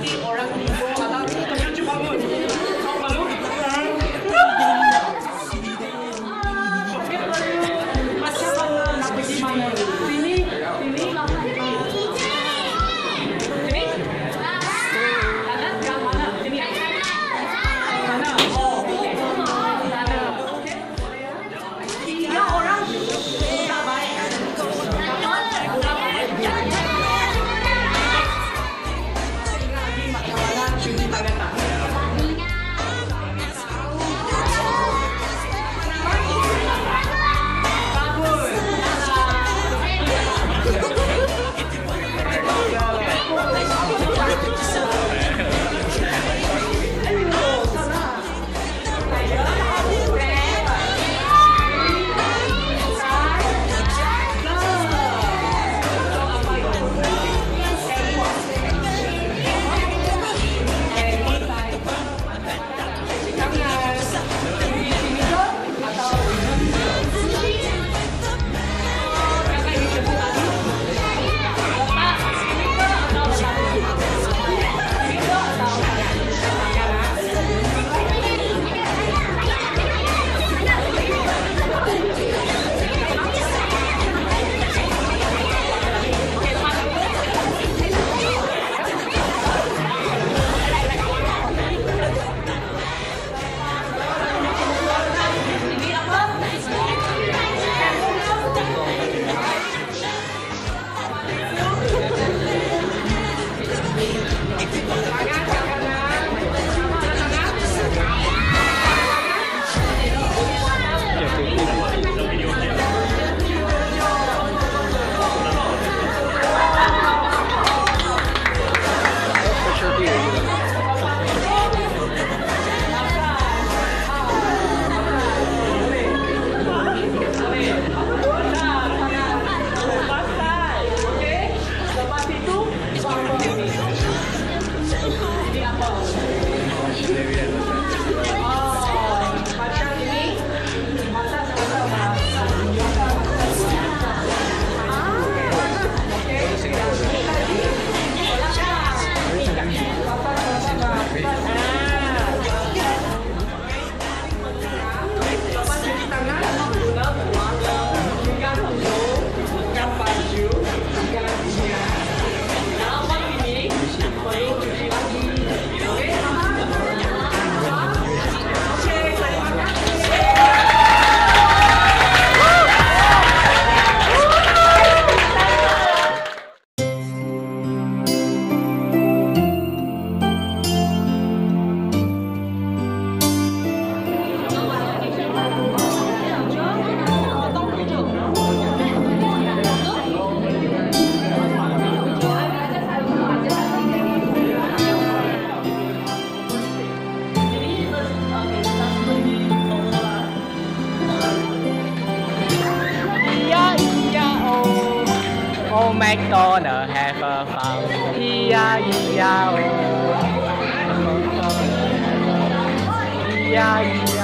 the oral old MacDonald have a farm. E-I-E-I-O. E-I-E-I-O.